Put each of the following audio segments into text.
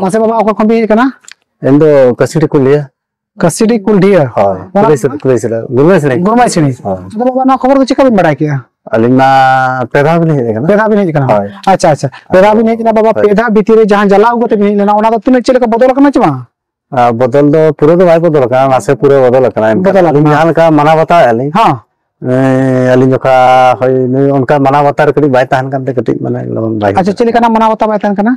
ᱢᱟᱥᱮ ᱵᱟᱵᱟ ᱚᱠᱟ ᱠᱷᱚᱱ ᱵᱤᱱ ᱦᱮᱡ ᱠᱟᱱᱟ ᱤᱧ ᱫᱚ ᱠᱟᱥᱤᱰᱤ ᱠᱩᱞᱰᱤᱭᱟ ᱠᱟᱥᱤᱰᱤ ᱠᱩᱞᱰᱤᱭᱟ ᱦᱳᱭ ᱠᱩᱞᱟᱭ ᱥᱮ ᱠᱩᱞᱟᱭ ᱥᱮ ᱜᱩᱨᱢᱟᱭ ᱥᱮ ᱜᱩᱨᱢᱟᱭ ᱥᱮ ᱟᱫᱚ ᱵᱟᱵᱟ ᱱᱚᱣᱟ ᱠᱷᱚᱵᱚᱨ ᱫᱚ ᱪᱮᱠᱟ ᱵᱤᱱ ᱵᱟᱰᱟᱭ ᱠᱮᱜᱼᱟ ᱟᱹᱞᱤᱧ ᱢᱟ ᱯᱮᱫᱷᱟ ᱵᱤᱱ ᱦᱮᱡ ᱠᱟᱱᱟ ᱯᱮᱫᱷᱟ ᱵᱤᱱ ᱦᱮᱡ ᱠᱟᱱᱟ ᱦᱳᱭ ᱟᱪᱪᱷᱟ ᱟᱪᱪᱷᱟ ᱯᱮᱫᱷᱟ ᱵᱤᱱ ᱦᱮᱡ ᱠᱟᱱᱟ ᱵᱟᱵᱟ ᱯᱮᱫᱷᱟ ᱵᱷᱤᱛᱤᱨ ᱨᱮ ᱡᱟᱦᱟᱸ ᱡᱟᱞᱟᱣ ᱠᱟᱛᱮ ᱵᱤᱱ ᱦᱮᱡ ᱞᱮᱱᱟ ᱚᱱᱟ ᱫᱚ ᱛᱤᱱᱟᱹᱜ ᱪᱮᱫ ᱞᱮᱠᱟ ᱵᱚᱫᱚᱞ ᱟᱠᱟᱱᱟ ᱪᱮ ᱵᱟᱝ बदल दो पूरे तो भाई बदल करना नासे पूरे बदल करना बदल यहाँ का मना बताया अली हाँ अली जो का होय उनका मना बता रखी भाई तहन करते कटी मना अच्छा चलिए करना मना बता भाई तहन करना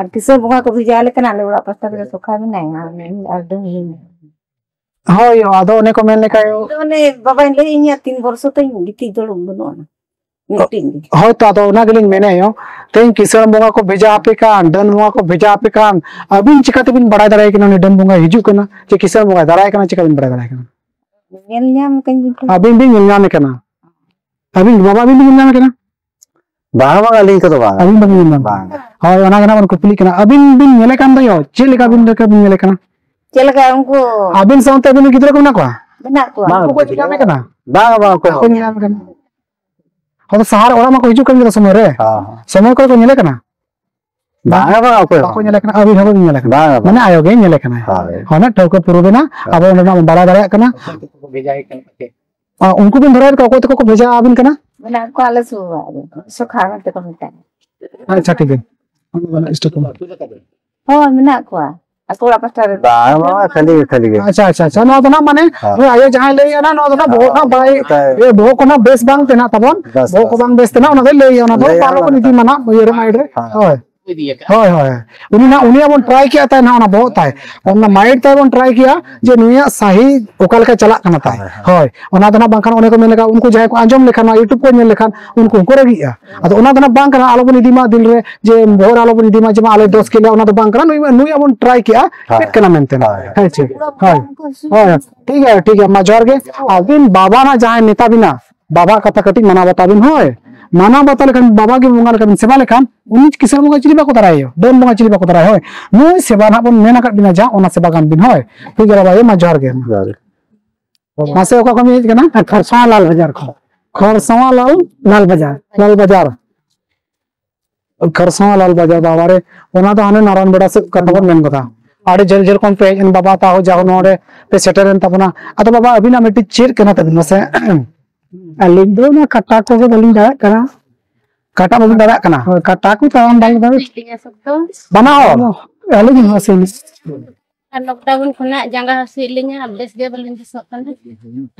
ᱟᱨ ᱠᱤᱥᱟᱹᱬ ᱵᱚᱸᱜᱟ ᱠᱚ ᱵᱷᱮᱡᱟ ᱞᱮᱠᱷᱟᱱ ᱟᱞᱮ ᱚᱲᱟᱜ ᱯᱟᱥᱴᱟ ᱨᱮ ᱥᱚᱠᱷᱟ ᱢᱮᱱᱟᱭᱟ ᱟᱨ ᱰᱟᱹᱝᱨᱤ ᱦᱳᱭ ᱟᱫᱚ ᱚᱱᱮ ᱠᱚ ᱢᱮᱱ ᱞᱮᱠᱷᱟᱡ ᱟᱫᱚ ᱚᱱᱮ ᱵᱟᱵᱟᱧ ᱞᱟᱹᱭᱟᱹᱧᱟ ᱛᱤᱱ ᱵᱚᱨᱥᱚ ᱛᱤᱧ ᱜᱤᱛᱤᱡ ᱫᱩᱲᱩᱵ ᱵᱟᱹᱱᱩᱜᱼᱟ ᱢᱤᱫᱴᱤᱡ ᱜᱮ ᱦᱳᱭᱛᱚ ᱟᱫᱚ ᱚᱱᱟ ᱜᱮᱞᱤᱧ ᱢᱮᱱᱮᱫ ᱛᱮᱦᱮᱧ ᱠᱤᱥᱟᱹᱬ ᱵᱚᱸᱜᱟ ᱠᱚ ᱵᱷᱮᱡᱟ ᱟᱯᱮ ᱠᱟᱱ ᱰᱟᱹᱱ ᱵᱚᱸᱜᱟ ᱠᱚ ᱵᱷᱮᱡᱟ ᱟᱯᱮ ᱠᱟᱱ ᱟᱹᱵᱤᱱ ᱪᱤᱠᱟᱛᱮᱵᱤᱱ ᱵᱟᱲᱟᱭ ᱫᱟᱲᱮᱭᱟᱜ ᱠᱟᱱᱟ ᱩᱱᱤ ᱰᱟᱹᱱ ᱵᱚᱸᱜᱟᱭ ᱦᱤᱡᱩᱜ ᱠᱟᱱᱟ ᱪᱮ ᱠᱤᱥᱟᱹᱬ ᱵᱚᱸᱜᱟᱭ ᱫᱟᱨᱟᱭ ᱠᱟᱱᱟ ᱪᱤᱠᱟ ᱵᱤᱱ ᱵᱟᱲᱟᱭ ᱫᱟᱲᱮᱭᱟᱜ ᱠᱟᱱᱟ ᱧᱮᱞ ᱧᱟᱢ ᱠᱟᱹᱧ ᱵᱤᱱ ᱟᱹᱵᱤᱱ ᱵᱤᱱ ᱧᱮᱞ ᱧᱟᱢᱮ ᱠᱟᱱᱟ ᱟᱹᱵᱤᱱ ᱵᱟᱵᱟ ᱟᱹᱵᱤᱱ ᱵᱤᱱ ᱧᱮᱞ ᱧᱟᱢᱮ ᱠᱟᱱᱟ ᱵᱟᱝ ᱵᱟᱝ ᱟᱹᱞᱤᱧ ᱠᱚᱫᱚ ᱵᱟᱝ ᱟᱹᱵᱤᱱ ᱵᱟᱵᱤᱱ ᱧᱮᱞ ᱧᱟᱢ ᱵᱟᱝ ᱦᱳᱭ ᱚᱱᱟ ᱜᱮ ᱱᱟᱜ ᱵᱚᱱ ᱠᱩᱯᱞᱤᱜ ᱠᱟᱱᱟ ᱟᱹᱵᱤᱱ ᱵᱤᱱ ᱧᱮᱞᱮ ᱠᱟᱱ ᱫᱚᱭᱚ ᱪᱮᱫ ᱞᱮᱠᱟ ᱵᱤᱱ ᱞᱮᱠᱟ ᱵᱤᱱ ᱧᱮᱞᱮ ᱠᱟᱱᱟ ᱪᱮᱫ ᱞᱮᱠᱟ ᱩᱱᱠᱩ ᱟᱹᱵᱤᱱ ᱥᱟᱶᱛᱮ ᱟᱹᱵᱤᱱ ᱜᱤᱫᱽᱨᱟᱹ ᱠᱚ ᱢᱮᱱᱟᱜ ᱠᱚᱣᱟ ᱢᱮᱱᱟᱜ ᱠᱚᱣᱟ ᱵᱟᱝ ᱩᱱᱠᱩ ᱠᱚ ᱧᱮᱞ ᱧᱟᱢᱮ ᱠᱟᱱᱟ ᱵᱟᱝ ᱵᱟᱝ ᱚᱠᱚᱭ ᱠᱚ ᱦᱚᱸ ᱧᱮᱞ ᱧᱟᱢᱮ ᱠᱟᱱᱟ ᱟᱫᱚ ᱥᱟᱦᱟᱨ ᱚᱲᱟᱜ ᱢᱟᱠᱚ ᱦᱤᱡᱩᱜ ᱠᱟᱱ ᱜᱮᱭᱟ ᱥᱚᱢᱚᱭ ᱨᱮ ᱦᱚᱸ ᱥᱚᱢᱚᱭ ᱠᱚᱨᱮ ᱠᱚ ᱧᱮᱞᱮ ᱠᱟᱱᱟ ᱵᱟᱝ ᱵᱟᱝ ᱚᱠᱚᱭ ᱵᱟᱠᱚ ᱦᱚᱸ ᱧᱮᱞᱮ ᱠᱟᱱᱟ ᱟᱹᱵᱤᱱ ᱦᱚᱸ ᱵᱟᱵᱤᱱ ᱧᱮᱞᱮ ᱠᱟᱱᱟ ᱵᱟᱝ ᱵᱟᱝ ᱢᱟᱱᱮ ᱟᱭᱳ ᱜᱮ ᱧᱮᱞᱮ ᱠᱟᱱᱟ ᱦᱳᱭ ᱚᱱᱟ ᱴᱷᱟᱹᱣᱠᱟᱹ ᱯᱩᱨᱟᱹᱣᱮᱱᱟ ᱟᱵᱚ ᱚᱸᱰᱮ ᱵᱚᱱ ᱵᱟᱲᱟᱭ ᱫᱟᱲᱮᱭᱟᱜ ᱠᱟᱱᱟ ᱟᱨ ᱩᱱᱠᱩ ᱵᱤᱱ ᱫᱷᱚᱨᱟᱣᱮᱫ ᱠᱚᱣᱟ ᱚᱠᱚᱭ ᱛᱮᱠᱚ ᱠᱚ ᱵᱷᱮᱡᱟ ᱟᱵᱤᱱ ᱠᱟᱱᱟ నాకు కాలేజ్ సో కావాలంటే కొంటాను চাটিবেন ও আমি না কোয়া আচ্ছা আচ্ছা আচ্ছা নদনা মানে আয়ে যাই লই না নদনা বহুত না বাই এ বহু কোন বেস বাং তেনা তবন। বহু কোন বেস তেনা ওনা লই ওনা তো পারো নি দি মানা ইরে মাইরে হয়। ट्राई किया था बहुत था माइंड ट्राई किया जे सही ओका लेका चला को उनको को आज़म लेखान यूट्यूब को लेखान उनको इदीमा जे भोर इदीमा जमा आले दस के ओना बन ट्राई किया ठीक। हय। ठीक है ठीक है ज़ोर के अबिन बाबा ना नेता बिना बाबा कथा मना बताबी मना बता लेकिन बाबा के बंगा लेकिन सेवा लेकिन उनी किसान बंगा चिली बाको दराय हो दोन बंगा चिली बाको दराय होय नुई सेवा ना बन मेना कट बिना जा ओना सेवा गान बिन है बाबा ये मा ज़ोर मासे ओका कमी हेज कना खरसा लाल बाज़ार खो खरसा लाल लाल बाज़ार लाल बाज़ार खरसा लाल बाज़ार बाबा रे ओना तो हाने नारायण बेड़ा से कथा बन मेन कथा आड़े झेल झेल कौन पे इन बाबा ताओ जाओ नोड़े पे सेटर इन तबना अतो बाबा अभी ना मिट्टी चेर कना तबिन Alindo na katako sa dalinda kana katako sa dalinda kana katako sa dalinda kana katako sa dalinda kana banao alindo sa sini kana kuna jangga sa ilinya abdes ge balinda sa kana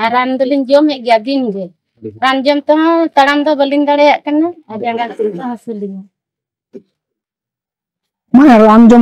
aran dalin jo me taram to balinda re kana ajangga sa sa sa ilinya mana ran jam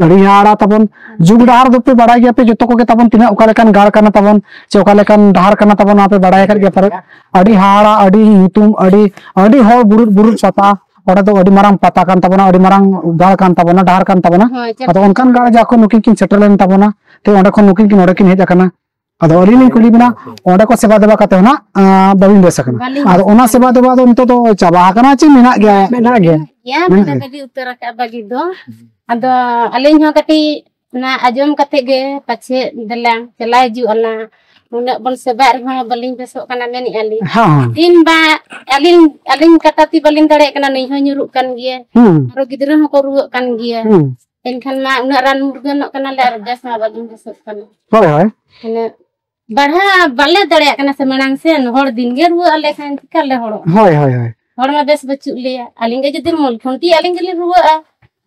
ᱜᱟᱹᱲᱤᱦᱟᱲᱟ ᱛᱟᱵᱚᱱ ᱡᱩᱜᱽ ᱰᱟᱦᱟᱨ ᱫᱚᱯᱮ ᱵᱟᱲᱟᱭ ᱜᱮᱭᱟ ᱯᱮ ᱡᱚᱛᱚ ᱠᱚᱜᱮ ᱛᱟᱵᱚᱱ ᱛᱤᱱᱟᱹᱜ ᱚᱠᱟ ᱞᱮᱠᱟᱱ ᱜᱟᱲ ᱠᱟᱱᱟ ᱛᱟᱵᱚᱱ ᱥᱮ ᱚᱠᱟ ᱞᱮᱠᱟᱱ ᱰᱟᱦᱟᱨ ᱠᱟᱱᱟ ᱛᱟᱵᱚᱱ ᱟᱯᱮ ᱵᱟᱲᱟᱭ ᱟᱠᱟᱫ ᱜᱮᱭᱟ ᱯᱟᱨᱮ ᱟᱹᱰᱤ ᱦᱟᱲᱟ ᱟᱹᱰി ᱧᱩᱛᱩᱢ ᱟᱹᱰᱤ ᱟᱹᱰᱤ ᱦᱚᱲ ᱵᱩᱨᱩ ᱵᱩᱨᱩ ᱪᱟᱯᱟ ᱚᱸᱰᱮ ᱫᱚ ᱟᱹᱰᱤ ᱢᱟᱨᱟᱝ ᱯᱟᱛᱟ ᱠᱟᱱ ᱛᱟᱵᱚᱱᱟ ᱟᱹᱰᱤ ᱢᱟᱨᱟᱝ ᱜᱟᱲ ᱠᱟᱱ ᱛᱟᱵᱚᱱᱟ ᱰᱟᱦᱟᱨ ᱠᱟᱱ ᱛᱟᱵᱚᱱᱟ ᱟᱫᱚ ᱚᱱᱠᱟᱱ ᱜᱟᱲ ᱡᱟ ᱠᱷᱚᱱ ᱱᱩᱠᱤᱱ ᱠᱤᱱ ᱥᱮᱴᱮᱨ ᱞᱮᱱ ᱛᱟᱵᱚᱱᱟ ᱛᱮ ᱚᱸᱰᱮ ᱠᱷᱚᱱ ᱱᱩᱠᱤᱱ ᱠᱤᱱ ᱚᱸᱰᱮ ᱠᱤᱱ ᱦᱮᱡ ᱟᱠᱟᱱᱟ ᱟᱫᱚ ᱟᱹᱞᱤᱧ ᱞᱤᱧ ᱠᱩᱞᱤ ᱵᱮᱱᱟ ᱚᱸᱰᱮ ᱠᱚ ᱥᱮᱵᱟ ᱫᱮᱵᱟ ᱠᱟᱛᱮ ᱦᱚᱸ ᱵᱟᱹᱵᱤᱱ ᱵᱮᱥ ᱟᱠᱟᱱᱟ ᱟᱫᱚ ᱚᱱᱟ ᱥᱮᱵᱟ ᱫᱮᱵᱟ ᱫᱚ ᱱᱤᱛᱚᱜ ᱫᱚ ᱪᱟᱵᱟ ᱟᱠᱟᱱᱟ ᱪᱮ ᱢᱮᱱᱟᱜ ᱜᱮᱭᱟ ᱢᱮᱱᱟᱜ ᱜᱮᱭᱟ ya iya. mana tadi utara ke bagi do. Ada aling ho kati na ajum kati ge pace dalang celai ju ala. Muna bon sebar ho baling besok kana meni ali. Tin ba aling aling kata ti baling dare kana nei ho nyuruk kan gie. Hmm. Ro gidro ho ko ruuk kan gie. Hmm. En kan ma na ran murga nok kana lar gas ma baling besok kana. Hoi hoi kana Barha balle dare kana semenang sen hor din ge ru ale kan tikal le hor. Hoi hoi hoi. ᱦᱚᱲᱢᱟ ᱵᱮᱥ ᱵᱟᱹᱪᱩᱜ ᱞᱮᱭᱟ ᱟᱹᱞᱤᱧ ᱜᱮ ᱡᱩᱫᱤ ᱢᱚᱞ ᱠᱷᱩᱱᱴᱤ ᱟᱹᱞᱤᱧ ᱜᱮᱞᱤᱧ ᱨᱩᱣᱟᱹᱜᱼᱟ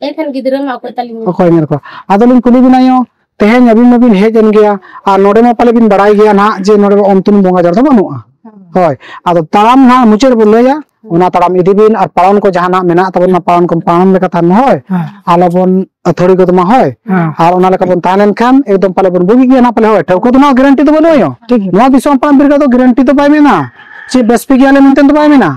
ᱮᱱᱠᱷᱟᱱ ᱜᱤᱫᱽᱨᱟᱹ ᱢᱟ ᱚᱠᱚᱭ ᱛᱟᱹᱞᱤᱧ ᱚᱠᱚᱭ ᱧᱮᱞ ᱠᱚᱣᱟ ᱟᱫᱚᱞᱤᱧ ᱠᱩᱞᱤ ᱵᱤᱱᱟ ᱭᱚ ᱛᱮᱦᱮᱧ ᱟᱹᱵᱤᱱ ᱢᱟᱵᱤᱱ ᱦᱮᱡ ᱮᱱ ᱜᱮᱭᱟ ᱟᱨ ᱱᱚᱰᱮ ᱢᱟ ᱯᱟᱞᱮ ᱵᱤᱱ ᱵᱟᱲᱟᱭ ᱜᱮᱭᱟ ᱱᱟᱦᱟᱜ ᱡᱮ ᱱᱚᱰᱮ ᱚᱱᱛᱤᱢ ᱵᱚᱸᱜᱟ ᱡᱟᱲ ᱫᱚ ᱵᱟᱹᱱᱩᱜᱼᱟ ᱦᱳᱭ ᱟᱫᱚ ᱛᱟᱲᱟᱢ ᱱᱟᱦᱟᱜ ᱢᱩᱪᱟᱹᱫ ᱵᱚᱱ ᱞᱟᱹᱭᱟ ᱚᱱᱟ ᱛᱟᱲᱟᱢ ᱤᱫᱤ ᱵᱤᱱ ᱟᱨ ᱯᱟᱲᱟᱣ ᱠᱚ ᱡᱟᱦᱟᱱᱟᱜ ᱢᱮᱱᱟᱜ ᱛᱟᱵᱚᱱᱟ ᱯᱟᱲᱟᱣ ᱠᱚ ᱯᱟᱲᱟᱣ ᱞᱮᱠᱟ ᱛᱟᱦᱮᱱ ᱦᱳᱭ ᱟᱞᱚᱵᱚᱱ ᱟᱹᱛᱷᱟᱹᱲᱤ ᱠᱚ ᱢᱟ ᱦᱳᱭ ᱟᱨ ᱚᱱᱟ ᱞᱮᱠᱟ ᱵᱚᱱ ᱛᱟᱦᱮᱸ ᱞᱮᱱᱠᱷᱟᱱ ᱮᱠᱫᱚᱢ ᱯᱟᱞᱮ ᱵᱚᱱ ᱵᱩᱜᱤ ᱜᱮᱭᱟ ᱱᱟᱜ ᱯᱟᱞᱮ ᱦᱳᱭ ᱴᱷᱟᱹᱣᱠᱟᱹ ᱫᱚ ᱱᱟᱜ ᱜᱮᱨᱮᱱᱴᱤ ᱫᱚ ᱵᱟᱹᱱᱩᱜᱼᱟ ᱱᱚᱣᱟ ᱫᱤᱥᱚᱢ ᱯᱟᱲᱟᱢ ᱵᱤᱨᱜᱟ ᱫᱚ ᱜᱮᱨᱮᱱᱴᱤ ᱫᱚ ᱵᱟᱭ ᱢᱮᱱᱟ ᱪᱮᱫ ᱵᱮᱥ ᱯᱮ ᱜᱮᱭᱟᱞᱮ ᱢᱮᱱᱛᱮ ᱫᱚ ᱵᱟᱭ ᱢᱮᱱᱟ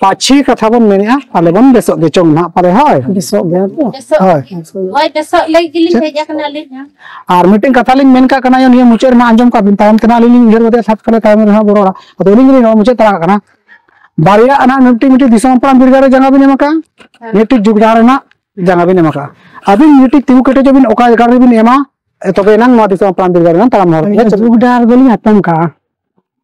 पाछी कथा बन मेने पाले बन बेसो गे चोंग ना पाले होय बेसो गे तो होय बेसो लई गिलिन भेजा कना ले आर मीटिंग कथा लिन मेन का कना यो मुचेर ना अंजम का बिन तायम तना लिन उधर बते साथ कला तायम रहा बरोड़ा तो लिन लिन मुचे तरा कना बारिया अना मिट्टी मिट्टी दिसम पड़ा बिरगारे जंगा बिने मका मिट्टी जुगदार ना जंगा बिने मका अभी मिट्टी तिमु कटे जो बिन ओका जगार बिन एमा तबे नंग मा दिसम पड़ा बिरगारे ना तरा मोर जुगदार बली हतम का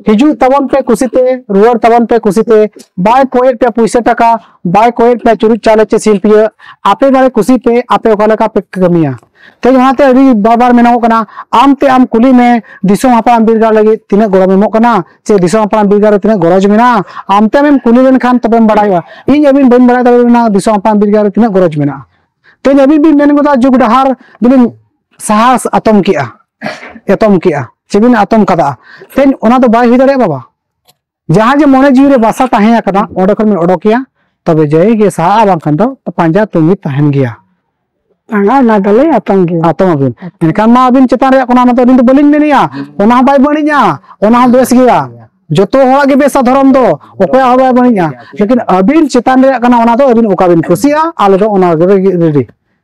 हिजु तवन पे कुसीते रुअर तवन पे कुसीते बाय कोयर पे पुसे टका बाय कोयर पे चुरु चाले चे शिल्पी आपे बारे कुसी पे आपे का पे कमिया ते यहाँ ते अभी बार बार मेनो कना आम ते आम कुली में दिसो हापा आम लगे तिने गोड़ा मेमो कना चे दिसो हापा आम बिरगा तिने गोड़ा आम कुली जन खान तबे इन अभी बन बढ़ाए तबे ना दिसो हापा आम बिरगा तिने गोड़ा अभी भी मेनो को ता जुग डहार दिन साहस अतम किया अतम किया ᱪᱮᱵᱤᱱ ᱟᱛᱚᱢ ᱠᱟᱫᱟ ᱛᱮᱧ ᱚᱱᱟ ᱫᱚ ᱵᱟᱭ ᱦᱩᱭ ᱫᱟᱲᱮᱭᱟᱜᱼᱟ ᱵᱟᱵᱟ ᱡᱟᱦᱟᱸ ᱡᱮ ᱢᱚᱱᱮ ᱡᱤᱣᱤ ᱨᱮ ᱵᱟᱥᱟ ᱛᱟᱦᱮᱸ ᱟᱠᱟᱱᱟ ᱚᱸᱰᱮ ᱠᱷᱚᱱ ᱵᱤᱱ ᱚᱰᱚᱠᱮᱭᱟ ᱛᱚᱵᱮ ᱡᱟᱭ ᱜᱮ ᱥᱟᱦᱟᱜᱼᱟ ᱵᱟᱝᱠᱷᱟन ᱫᱚ ᱯᱟᱸᱡᱟ ᱛᱩᱸᱜᱤ ᱛᱟᱦᱮᱱ ᱜᱮᱭᱟ ᱟᱸᱜᱟ ᱞᱟᱜᱟᱞᱮ ᱟᱛᱚᱢ ᱜᱮ ᱟᱛᱚᱢ ᱟᱵᱤᱱ ᱮᱱᱠᱷᱟᱱ ᱢᱟ ᱟᱵᱤᱱ ᱪᱮᱛᱟᱱ ᱨᱮᱭᱟᱜ ᱚᱱᱟ ᱫᱚ ᱟᱹᱞᱤᱧ ᱫᱚ ᱵᱟᱹᱞᱤᱧ ᱢᱮᱱᱮᱜᱼᱟ ᱚᱱᱟ ᱦᱚᱸ ᱵᱟᱭ ᱵᱟᱹᱲᱤᱡᱼᱟ ᱚᱱᱟ ᱦᱚᱸ ᱵᱮᱥ ᱜᱮᱭᱟ ᱡᱚᱛᱚ ᱦᱚᱲᱟᱜ ᱜᱮ ᱵᱮᱥᱟ ᱫᱷᱚᱨᱚᱢ ᱫᱚ ᱚᱠᱚᱭᱟᱜ ᱦᱚᱸ ᱵᱟᱭ ᱵᱟᱹᱲᱤᱡᱼᱟ ᱞᱮᱠᱤᱱ ᱟᱹᱵᱤᱱ ᱪᱮᱛᱟᱱ ᱨᱮᱭᱟᱜ ᱠᱟᱱᱟ ᱚᱱᱟ ᱫᱚ ᱟᱹᱵᱤᱱ ᱚᱠᱟ ᱵᱤᱱ ᱠᱩᱥᱤᱭᱟᱜᱼᱟ ᱟᱞᱮ ᱫᱚ ᱚᱱᱟ ᱜᱮ ᱨᱮᱰᱤ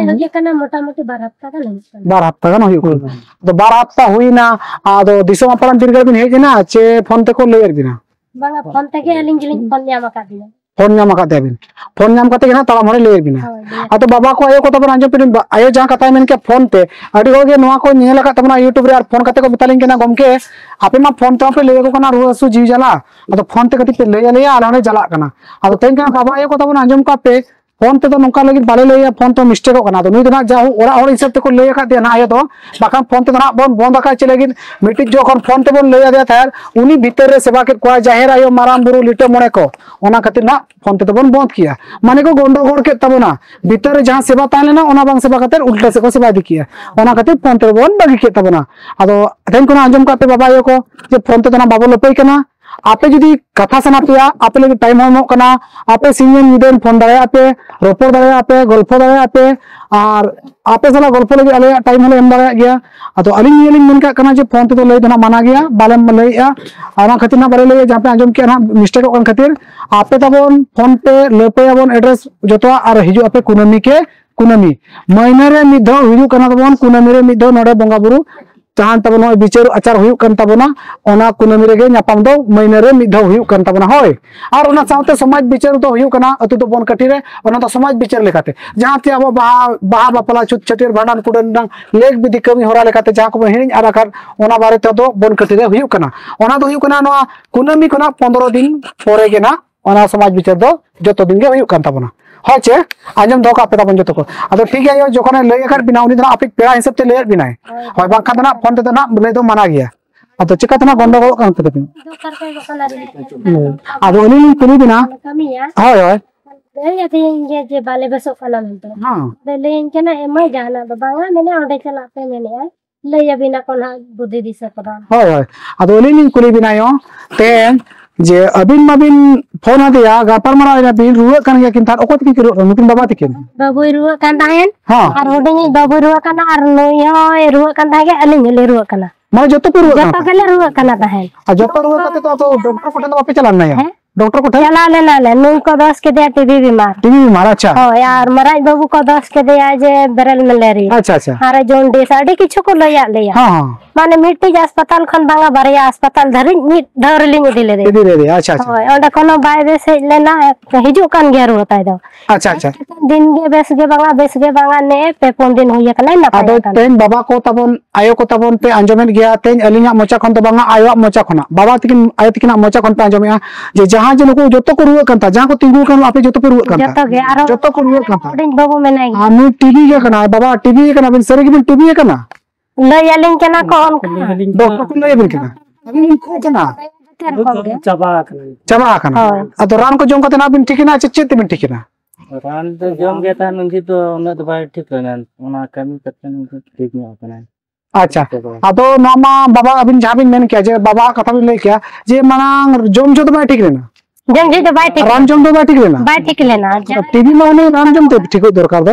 अच्छा। बार हफ़्ता का हफ़्ता का नहीं हाँ। तो हुई ना आदो दिन का दिन चे फ़ोन तक ले यार फ़ोन तक फ़ोन फ़ोन फ़ोन बिना। तो बाबा को आयो को तो तब आयो जा फ़ोन पे। अड़ी YouTube फ़ोन करते को बतालें के। तो ना जला। आ फ़ोन पे ले जला तेन आयो को तब का पे। फ़ोन तो नौका लगे बाले लैया फ़ोन तो मिस्टेक ना जा हिसाब से लैद ना फ़ोन तो ना बन बंद आका चले मिट्टी जो फ़ोन तेब लैया उन्नी भीतर सेवा के कोई ज़ाहिर आयो माराम बुरु लिटे मोड़े को खातिर ना फ़ोन पे बंद किया माने को गंडगोड़ के तबना भीतर जहाँ सेवा तालेना सेवा उल्टे से सेवा दी किया खातिर फ़ोन ते बागी के तबना आदो को ना बाबा आयो को फ़ोन ते बाबो लपेना आपे जुदी कथा सुना पे आपे टाइम आपे सीनियर मीडियम फ़ोन दाए आपे रोपोर दारे आपे गोल्फो दारे आपे और आपे साला गोल्फो लगे अलग टाइम हम दारे गया। अलग जो फ़ोन तेज तो लगे मना गया बाले में लगे ना बाले लगे जहाँ पे आज के ना मिस्टेक ओकन आपे तब फ़ोन पे ले पे एड्रेस जो तो आ आपे कुनमी के कुनमी। महीने में मिधो हुई कुनमी रे मिधो बंगा बुरु जहाँ विचार आचार होना कुनमी रेपाम महीने मिद होना और समाज विचार तो बन कटी समाज विचार लेकाते जहाँ तीन बहा बापला छुत छटर भाडान कुंड लेक विधि कमी होते हिड़ी आरकार बारे तो बन कटी होना कुनमी पंद्रह दिन पर समाज विचार जो दिन तबना ᱦᱳᱭ ᱪᱮ ᱟᱸᱡᱚᱢ ᱫᱚᱦᱚ ᱠᱟᱜ ᱯᱮ ᱛᱟᱵᱚᱱ ᱡᱚᱛᱚ ᱠᱚ ᱟᱫᱚ ᱴᱷᱤᱠ ᱜᱮᱭᱟ ᱡᱚᱠᱷᱚᱱ ᱞᱟᱹᱭ ᱟᱠᱟᱫ ᱵᱤᱱᱟ ᱩᱱᱤ ᱫᱚ ᱟᱯᱮ ᱯᱮᱲᱟ ᱦᱤᱥᱟᱹᱵ ᱛᱮ ᱞᱟᱹᱭᱟᱫ ᱵᱤᱱᱟᱭ ᱦᱳᱭ ᱵᱟᱝᱠᱷᱟᱱ ᱫᱚ ᱱᱟᱜ ᱯᱷᱳᱱ ᱛᱮᱫᱚ ᱱᱟᱜ ᱞᱟᱹᱭ ᱫᱚ ᱢᱟᱱᱟ ᱜᱮᱭᱟ ᱟᱫᱚ ᱪᱤᱠᱟᱹᱛᱮ ᱱᱟᱜ ᱜᱚᱱᱰᱚᱜᱚᱞᱚᱜ ᱠᱟᱱ ᱛᱮ ᱛᱟᱵᱤᱱ ᱟᱫᱚ ᱩᱱᱤ ᱞᱤᱧ ᱠᱩᱞᱤ ᱵᱤᱱᱟ ᱦᱳᱭ ᱦᱳᱭ ᱞᱟᱹᱭ ᱟᱹᱫᱤᱧ ᱜᱮ ᱡᱮ ᱵᱟᱞᱮ ᱵᱮᱥᱚᱜ ᱠᱟᱱᱟ ᱢᱮᱱᱛᱮ ᱟᱫᱚ ᱞᱟᱹᱭᱟᱹᱧ ᱠᱟᱱᱟ ᱮᱢᱟᱭ ᱡᱟᱦᱟᱱᱟᱜ ᱫᱚ ᱵᱟᱝᱟ ᱢᱮᱱᱮ ᱚᱸᱰᱮ ᱪᱟᱞᱟᱜ ᱯᱮ ᱢᱮᱱᱮᱜᱼᱟ ᱞᱟᱹᱭ ᱟᱹᱵᱤᱱᱟ ᱠᱚ ᱱᱟᱜ ᱵᱩᱫᱷᱤ ᱫᱤᱥᱟᱹ ᱠᱚᱫᱚ ᱦᱳᱭ ᱦᱳᱭ ᱟᱫᱚ ᱩᱱᱤ ᱞᱤᱧ ᱠᱩᱞᱤ ᱵᱤᱱᱟᱭᱚ ᱛᱮ जे अबिन माबिन फ़ोन हदिया गापर मरा आइना बिन रुवा कन गया किन थार की तिकिन रुवा नुकिन बाबा तिकिन बाबू रुवा कन तायन हाँ? आर होडिंग बाबू रुवा कन आर नोय होय रुवा कन थागे अली मिले रुवा कन। मा जतो पे रुवा जतो गले रुवा कन ताहन आ जतो रुवा कते तो तो डॉक्टर कोठन बापे चला ना है? डॉक्टर कोठे? चला ले ना ले नुन को दस के दे टीवी बीमार। टीवी बीमार अच्छा। हाँ यार महाराज बाबू को दस के दे आज बरल मलेरिया। अच्छा अच्छा। हारे जोन डे साड़ी किछु को लया लेया हाँ हाँ। माने मिटी अस्पताल खन बांगा बरिया अस्पताल धरि मिट धर लिंग दिले दे दिले दे अच्छा अच्छा ओंडा कोनो बाय बेस लेना हिजु कन गेरो होता है अच्छा अच्छा दिन गे बेस गे बांगा बेस गे बांगा ने पे कोन दिन होय कने ना अब तें बाबा को तबन आयो को तबन पे अंजमेन गया तें अलिंगा मोचा खन तो बांगा आयो मोचा खना बाबा तकिन आयो तकिन मोचा खन पे अंजमेया जे जहाँ जे लोग जतो को रुवे कंता जहाँ को तिंगु कन आपे जतो को रुवे कंता जतो गे आरो जतो को रुवे कंता बाबू में नहीं हम टीवी गे कना बाबा टीवी गे कना बिन सरे गे बिन टीवी गे कना रान को जम करना ठीकना चे चे तीन ठीकना रान तो जम के नुजी तो भाई ठीक ठीक अच्छा बाबा अब जहाँ बाबा कथा भी लैके जे मांग जम जो तो लेना जम जो ठीक रान जम ठीक लेना ठीक लेना टीवी में रान जम ठीक दरकार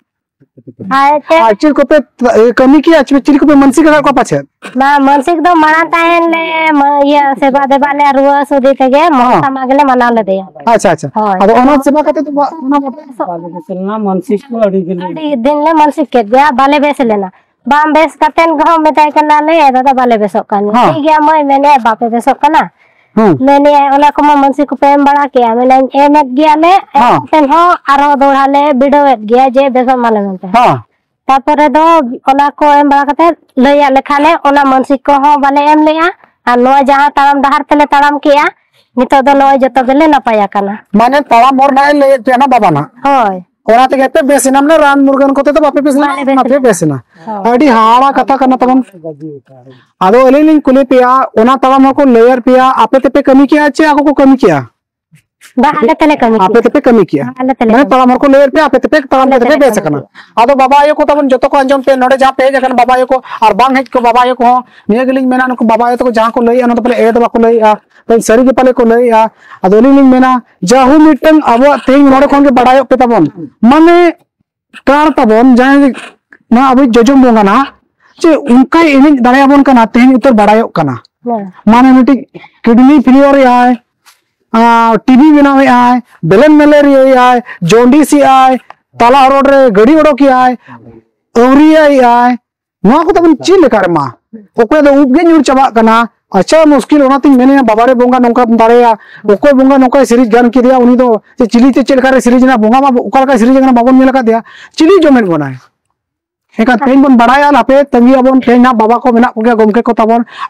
चिरकोपे कमी की अच्छे चिरकोपे मनसिक दार को पाछे ना मनसिक दो तो मना ताहन ले ये सेवा देवा ले रुआ सो देते गे हाँ। मोहता मागले मना ले दे अच्छा अच्छा। हाँ। अब ओना सेवा करते तो ओना चलना मनसिक को अड़ी दिन अड़ी दिन ले मनसिक के गया बाले बेस लेना। बाम बेस करते घर में तय करना ले दादा तो बाले बेसो करना हाँ। ठीक है मैं मैंने बापे बेसो करना हाँ। मैंने ओला को मनसी को प्रेम बड़ा किया। मैंने एम एक गया हाँ। ले हाँ। तो आरो दौड़ा ले बिडो एक गया जे बेसन माने हाँ तापर दो ओला को एम बड़ा कते लेया लेखा ले ओला मनसी को हो माने एम लेया आ नो जहाँ ताम दहार तले ताम किया नितो दो नो जत गेले न पाया कना माने ताम मोर नाय ले तेना बाबा ना। हाँ ওরা থেকে একটা বেশি নাম না রান মুরগান করতে তো বাপে বেশি না বাপে तले कमी आपे तेपे कमी किया। मैं तला मरको पे आपे बेच आदो बाबा को तबन जतो को अंजम पे नडे जा पे जकन बाबा आयो को और बांग है को हाँ, बाबा को निये गलिंग को बाबा तो को जहाँ को लई अन तो पहले ए दबा को लई आ सारी पाले को लैली जाहू मिट्टन अब तेज नोड़े बड़ा पे तब मान काबन जहाँ अब जजम बंगाना चे उनक इन दाबन तेज उतर बड़ा मान मिट्टी किडनी फिलियर टीबी बना बेलन मेले जंडिस तला रोड गाड़ी उड़ोक अवरिया चीज़ उपगेज चाबा अच्छा मुश्किल बाबारे बंगा नौका दारेगा अकोय बंगा नौका सीरीज़ गान किया चिली से चलकर सीरीज़ बंगा अका सीरीज़ बाबन चिली जमे बना हेकन बन बड़ा हपे तंगी अब बाबा को मेरा को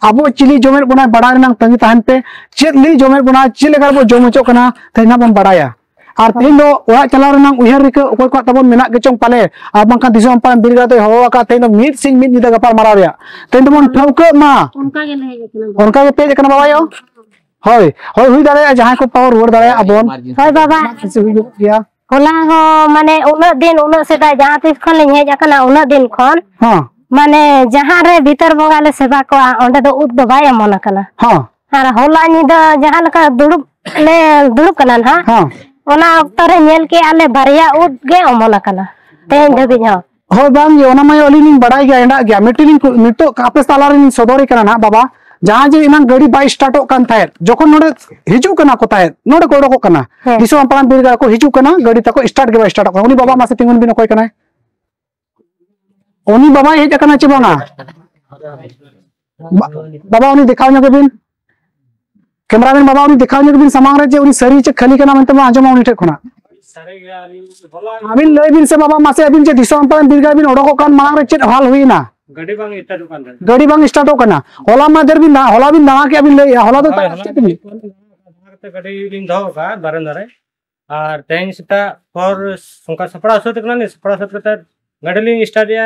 अब चिली जमे बना बड़ा तंगी तहन पे चेली जमे बोना चेकार बो जम ना बन बड़ा ᱟᱨ ᱛᱮᱦᱮᱧ ᱫᱚ ᱚᱲᱟᱜ ᱪᱟᱞᱟᱣ ᱨᱮᱱᱟᱜ ᱩᱭᱦᱟᱹᱨ ᱨᱤᱠᱟᱹ ᱚᱠᱚᱭ ᱠᱚᱣᱟᱜ ᱛᱟᱵᱚᱱ ᱢᱮᱱᱟᱜ ᱜᱮᱪᱚᱝ ᱯᱟᱞᱮ ᱟᱨ ᱵᱟᱝᱠᱷᱟᱱ ᱫᱤᱥᱚᱢ ᱯᱟᱲᱟᱱ ᱵᱤᱨᱜᱟᱲ ᱫᱚᱭ ᱦᱚᱦᱚ ᱟᱠᱟᱫ ᱛᱮᱦᱮᱧ ᱫᱚ ᱢᱤᱫ ᱥᱤᱧ ᱢᱤᱫ ᱧᱤᱫᱟᱹ ᱜᱟᱯᱟᱞ ᱢᱟᱨᱟᱣ ᱨᱮᱭᱟᱜ ᱛᱮᱦᱮᱧ ᱫᱚᱵᱚᱱ ᱴᱷᱟᱹᱣᱠᱟᱹᱜ ᱢᱟ ᱚᱱᱠᱟ ᱜᱮ ᱞᱟᱹᱭ ᱠᱟᱱᱟ ᱚᱱᱠᱟ ᱜᱮ ᱯᱮᱡ ᱠᱟᱱᱟ ᱵᱟᱵᱟᱭᱚ ᱦᱳᱭ ᱦᱳᱭ ᱦᱩᱭ ᱫᱟᱲᱮᱭᱟᱜᱼᱟ ᱡᱟᱦᱟᱸᱭ ᱠᱚ ᱯᱟᱣᱟᱨ ᱨᱩᱣᱟᱹᱲ ᱫᱟᱲᱮᱭᱟᱜᱼᱟ ᱵᱚᱱ ᱦᱳᱭ ᱵᱟᱵᱟ ᱦᱩᱭᱩᱜ ᱜᱮᱭᱟ ᱦᱚᱞᱟ ᱦᱚᱸ ᱢᱟᱱᱮ ᱩᱱᱟᱹᱜ ᱫᱤᱱ ᱩᱱᱟᱹᱜ ᱥᱮᱫᱟᱭ ᱡᱟᱦᱟᱸ ᱛᱤᱥ ᱠᱷᱚᱱ ᱞᱤᱧ ᱦᱮᱡ ᱟᱠᱟᱱᱟ ᱩᱱᱟᱹᱜ ᱫᱤᱱ ᱠᱷᱚᱱ ᱦᱮᱸ ᱢᱟᱱᱮ ᱡᱟᱦᱟᱸ ᱨᱮ ᱵᱷᱤᱛᱟᱹᱨ ᱵᱚᱸᱜᱟ ᱞᱮ ᱥᱮᱵᱟ ᱠᱚᱣᱟ ᱚᱸᱰᱮ ᱫᱚ ᱩᱫ ᱫᱚ ᱵᱟᱭ ᱚᱢᱚᱱ ᱟᱠᱟᱱᱟ ᱦᱮᱸ ᱟᱨ ᱦᱚᱞᱟ ᱧᱤᱫᱟᱹ ᱡᱟᱦᱟᱸ ᱞᱮᱠᱟ ᱫᱩᱲᱩᱵ ᱞᱮ ᱫᱩᱲᱩᱵ ᱠᱟᱱᱟ ᱱᱟᱦᱟᱜ ᱦᱮᱸ ᱚᱱᱟ ᱚᱠᱛᱚ ᱨᱮ ᱧᱮᱞ ᱠᱮ ᱟᱞᱮ ᱵᱟᱨᱭᱟ ᱩᱫ ᱜᱮ ᱚᱢᱚᱱ ᱟᱠᱟᱱᱟ ᱛᱮᱦᱮᱧ ᱫᱷᱟᱹᱵᱤᱡ ᱦᱚᱸ ᱦᱳᱭ ᱵᱟᱝ ᱜᱮ ᱚᱱᱟ ᱢᱟ ᱟᱹᱞᱤᱧ ᱞᱤᱧ ᱵᱟᱲᱟᱭ ᱜᱮᱭᱟ ᱮᱸᱰᱟᱜ ᱜᱮᱭᱟ ᱢᱤᱫᱴᱤᱱ ᱱᱤᱛᱚᱜ ᱟᱯᱮ ᱛᱟᱞᱟ ᱨᱮᱞᱤᱧ ᱥᱚᱫᱚᱨᱮ ᱠᱟᱱᱟ ᱱᱟᱜ ᱵᱟᱵᱟ ᱡᱟᱦᱟᱸ ᱡᱮ ᱮᱱᱟᱝ ᱜᱟᱹᱰᱤ ᱵᱟᱭ ᱥᱴᱟᱨᱴᱚᱜ ᱠᱟᱱ ᱛᱟᱦᱮᱸᱫ ᱡᱚᱠᱷᱚᱱ ᱱᱚᱰᱮ ᱦᱤᱡᱩᱜ ᱠᱟᱱᱟ ᱠᱚ ᱛᱟᱦᱮᱸᱫ ᱱᱚᱰᱮ ᱠᱚ ᱚᱰᱚᱠᱚᱜ ᱠᱟᱱᱟ ᱫᱤᱥᱚᱢ ᱦᱟᱯᱲᱟᱢ ᱵᱤᱨᱫᱟᱹ ᱠᱚ ᱦᱤᱡᱩᱜ ᱠᱟᱱᱟ ᱜᱟᱹᱰᱤ ᱛᱟᱠᱚ ᱥᱴᱟᱨᱴ ᱜᱮ ᱵᱟᱭ ᱥᱴᱟᱨᱴᱚᱜ ᱠᱟᱱᱟ ᱩᱱᱤ ᱵᱟᱵᱟ ᱢᱟᱥᱮ ᱛᱤᱸᱜᱩᱱ ᱵᱤᱱ ᱚᱠᱚᱭ ᱠᱟᱱᱟᱭ उन्हीं बाबा हेज करना चाहिए बाबा उन्हें दिखाओ ना कभी कैमरामैन बाबा अभी देखा जो बिन समांग रे जे चे खली के नाम तो आज़म से बाबा मासे अभी जे दिसो अंतन बिरगा मांग रे चे हाल हुई ना। गडी बांग इटा स्टार्ट हो कना होला मादर बिन ना होला बिन नावा के अभी लय होला तो, हाँ, तो ता ते बिन मारते गडी बिन धो का बरंदर है आर टेंस ता फॉर सुंका सपड़ा सो तकना ने सपड़ा सो तक गडलिंग स्टार्ट या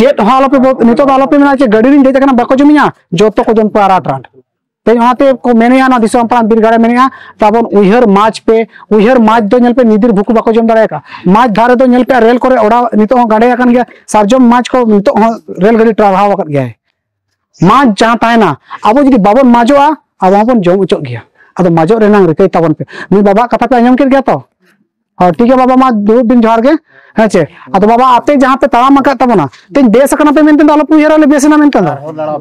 पे ता को पे चेत पे बहुत नितो हालो पे मेना चे गाड़ी रिन देते कना बाको जोमिया जोतो को जोम पे आरा ट्रांड ते को मेने ना दिसो प्रांत बीर गाड़े मेने ताबन उहर माच पे उहर माच दो पे निदिर भुकु बाको जोम दाड़े का माच धारे नेल पे रेल नितो हो गाड़े अकन सारजम माच को नितो हो रेल गाड़ी ट्राभाव अकन गया है। माच जहाँ तायना अब जदि बाबन माजोआ अब वहाँ जोम उचो अब माजो रिकई ताबन ᱦᱮᱸᱪᱮ ᱟᱫᱚ ᱵᱟᱵᱟ ᱟᱯᱮ ᱡᱟᱦᱟᱸ ᱯᱮ ᱛᱟᱲᱟᱢ ᱟᱠᱟᱫ ᱛᱟᱵᱚᱱᱟ ᱛᱮᱧ ᱵᱮᱥ ᱟᱠᱟᱱᱟ ᱯᱮ ᱢᱮᱱᱛᱮ ᱫᱚ ᱟᱞᱚᱯᱮ ᱩᱭᱦᱟᱹᱨᱟ ᱞᱮ ᱵᱮᱥ ᱮᱱᱟ ᱢᱮᱱᱛᱮ ᱫᱚ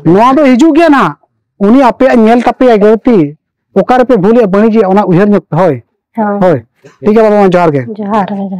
ᱱᱚᱣᱟ ᱫᱚ ᱦᱤᱡᱩᱜ ᱜᱮᱭᱟ ᱱᱟᱦᱟᱜ ᱩᱱᱤ ᱟᱯᱮᱭᱟᱜ ᱧᱮᱞ ᱛᱟᱯᱮᱭᱟ ᱜᱟᱹᱞᱛᱤ ᱚᱠᱟ ᱨᱮᱯᱮ ᱵᱷᱩᱞᱮᱜᱼᱟ ᱵᱟᱹᱲᱤᱡᱮᱜᱼᱟ ᱚᱱᱟ ᱩᱭᱦᱟᱹᱨ ᱧᱚᱜ ᱦᱳᱭ ᱦᱳᱭ ᱴᱷᱤᱠ ᱜᱮᱭᱟ ᱵᱟᱵᱟ ᱡᱚᱦᱟᱨ ᱜᱮ ᱡᱚᱦᱟᱨ ᱜᱮ